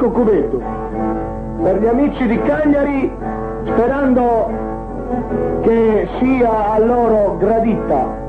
Francesco Cuvetto. Per gli amici di Cagliari, sperando che sia a loro gradita